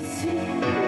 to see.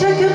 şakır